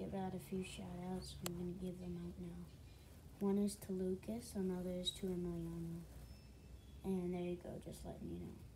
give out a few shout outs. I'm going to give them out now. One is to Lucas, another is to Emiliano. And there you go, just letting you know.